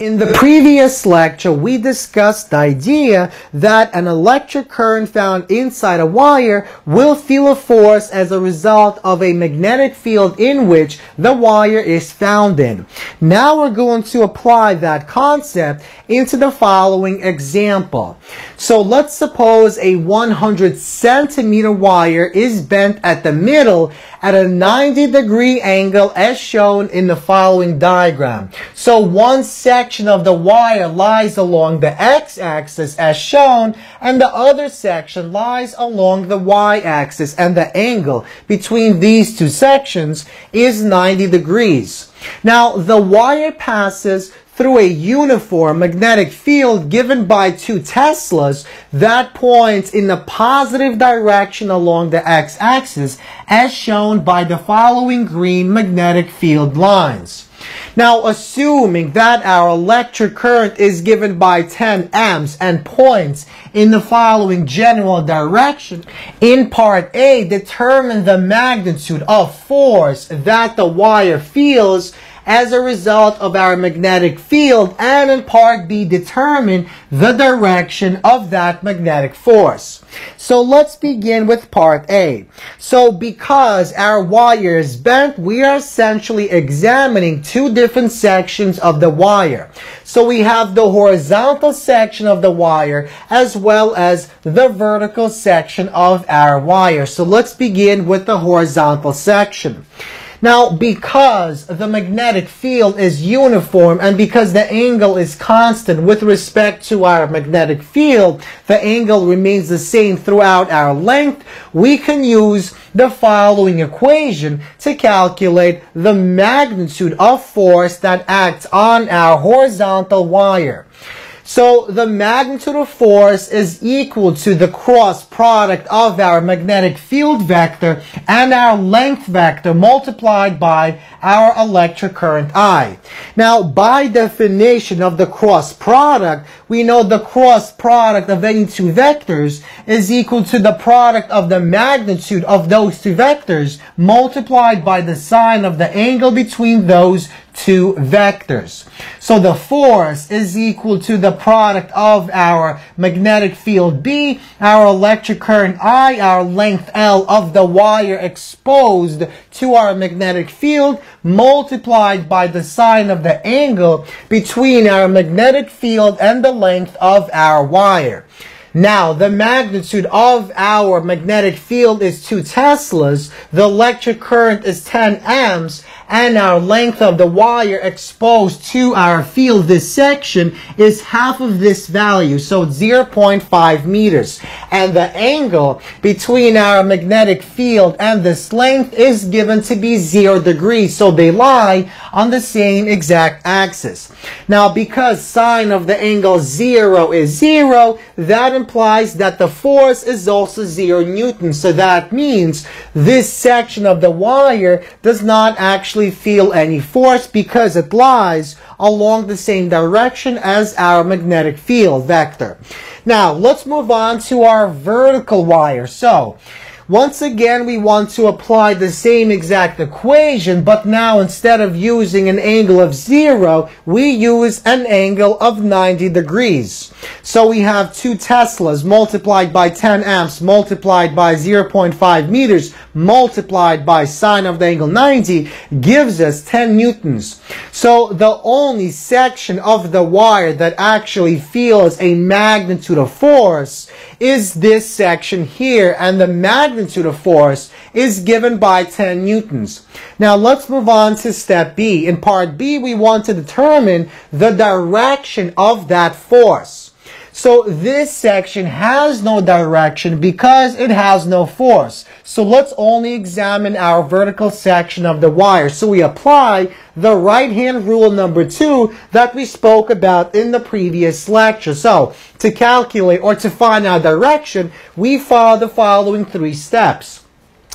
In the previous lecture, we discussed the idea that an electric current found inside a wire will feel a force as a result of a magnetic field in which the wire is found in. Now we're going to apply that concept into the following example. So let's suppose a 100 centimeter wire is bent at the middle at a 90 degree angle as shown in the following diagram. So one section of the wire lies along the x-axis as shown and the other section lies along the y-axis and the angle between these two sections is 90 degrees. Now the wire passes through a uniform magnetic field given by two Teslas that points in the positive direction along the x-axis as shown by the following green magnetic field lines. Now, assuming that our electric current is given by 10 amps and points in the following general direction, in part A, determine the magnitude of force that the wire feels as a result of our magnetic field and in part B determine the direction of that magnetic force. So let's begin with part A. So because our wire is bent, we are essentially examining two different sections of the wire. So we have the horizontal section of the wire as well as the vertical section of our wire. So let's begin with the horizontal section. Now, because the magnetic field is uniform and because the angle is constant with respect to our magnetic field, the angle remains the same throughout our length, we can use the following equation to calculate the magnitude of force that acts on our horizontal wire. So the magnitude of force is equal to the cross product of our magnetic field vector and our length vector multiplied by our electric current I. Now, by definition of the cross product, we know the cross product of any two vectors is equal to the product of the magnitude of those two vectors multiplied by the sine of the angle between those two vectors. So the force is equal to the product of our magnetic field B, our electric current I, our length L of the wire exposed to our magnetic field multiplied by the sine of the angle between our magnetic field and the length of our wire. Now, the magnitude of our magnetic field is 2 Teslas, the electric current is 10 amps, and our length of the wire exposed to our field, this section, is half of this value, so 0.5 meters. And the angle between our magnetic field and this length is given to be 0 degrees, so they lie on the same exact axis. Now, because sine of the angle 0 is 0, that implies that the force is also 0 newtons. So that means this section of the wire does not actually feel any force because it lies along the same direction as our magnetic field vector. Now, let's move on to our vertical wire. So, once again, we want to apply the same exact equation, but now instead of using an angle of zero, we use an angle of 90 degrees. So we have 2 Teslas multiplied by 10 amps multiplied by 0.5 meters multiplied by sine of the angle 90 gives us 10 newtons. So the only section of the wire that actually feels a magnitude of force is this section here and the magnitude of force is given by 10 newtons. Now let's move on to step B. In part B we want to determine the direction of that force. So this section has no direction because it has no force. So let's only examine our vertical section of the wire. So we apply the right hand rule number two that we spoke about in the previous lecture. So to calculate or to find our direction, we follow the following three steps.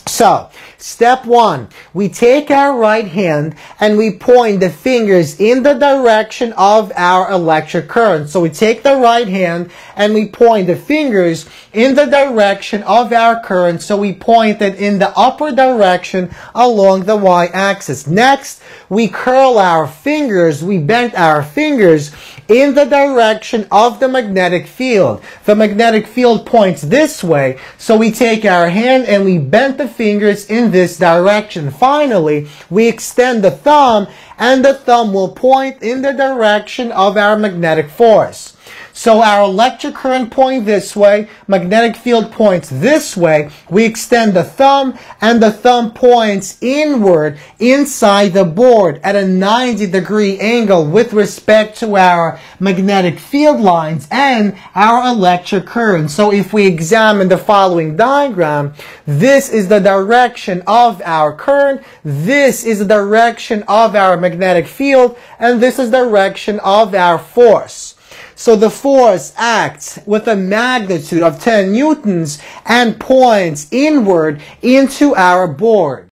So, Step one, we take our right hand and we point the fingers in the direction of our electric current. So we take the right hand and we point the fingers in the direction of our current. So we point it in the upper direction along the y-axis. Next, we curl our fingers, we bend our fingers in the direction of the magnetic field. The magnetic field points this way, so we take our hand and we bend the fingers in this direction. Finally, we extend the thumb and the thumb will point in the direction of our magnetic force. So our electric current point this way, magnetic field points this way. We extend the thumb and the thumb points inward inside the board at a 90 degree angle with respect to our magnetic field lines and our electric current. So if we examine the following diagram, this is the direction of our current, this is the direction of our magnetic field, and this is the direction of our force. So the force acts with a magnitude of 10 newtons and points inward into our board.